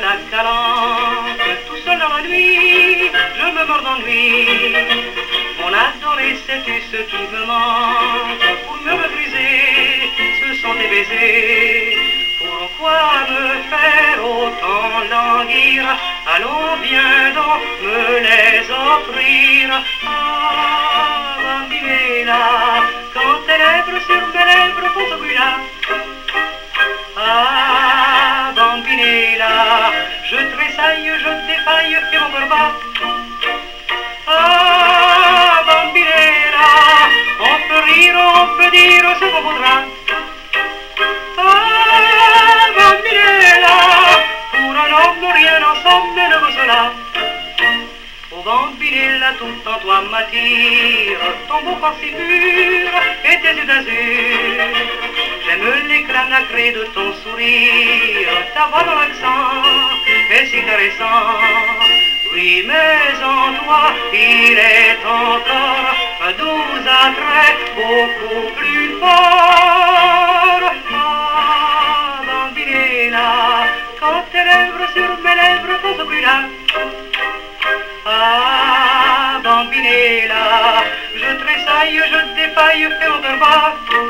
la calanque, tout seul dans la nuit, je me mords d'ennui. Mon adoré, sais-tu ce qui me manque? Pour me refuser Ce sont tes baisers. Pourquoi me faire autant languir? Allons, viens donc, me les offrir. Ah. Je tressaille, je défaille, et mon cœur bat. Ah, bambinella, on peut rire, on peut dire ce qu'on voudra. Ah, bambinella, pour un homme rien ensemble ne vaut cela. Oh bambinella, tout en toi m'attire, ton beau corps si pur et tes yeux d'azur. J'aime l'éclat nacré de ton sourire, ta voix dans l'accent Oui, mais en toi, il est encore un doux attrait beaucoup plus fort. Ah, bambinella, quand tes lèvres sur mes lèvres font ce bruit-là. Ah, bambinella, je tressaille, je défaille mon cœur bat.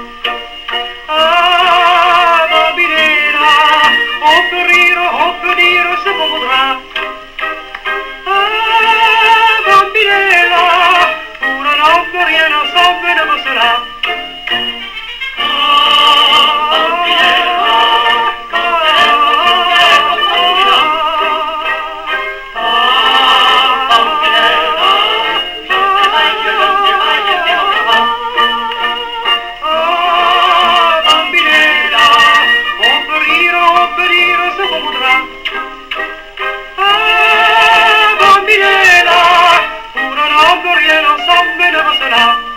da